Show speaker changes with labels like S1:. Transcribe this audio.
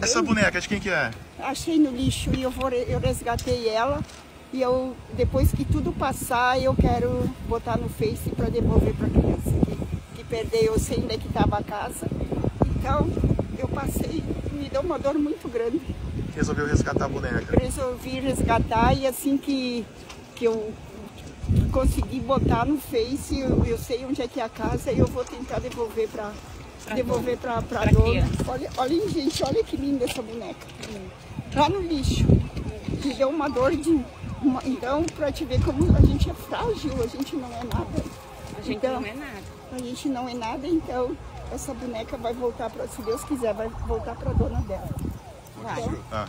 S1: Essa boneca de quem que é?
S2: Achei no lixo e eu, vou, eu resgatei ela. E eu, depois que tudo passar, eu quero botar no Face para devolver para a criança que, que perdeu. Eu sei onde é que estava a casa. Então, eu passei, me deu uma dor muito grande.
S1: Resolveu resgatar a boneca?
S2: Resolvi resgatar e assim que, que eu consegui botar no Face, eu, eu sei onde é que é a casa e eu vou tentar devolver para devolver para a dona. Olha, olha, gente, olha que linda essa boneca. Lá no lixo. Me deu uma dor de. Uma, então, para te ver como a gente é frágil, a gente não é nada.
S3: A gente
S2: então,
S3: não é nada.
S2: A gente não é nada, então essa boneca vai voltar para, se Deus quiser, vai voltar para a dona dela.
S1: Então, ah.